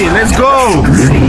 Let's go.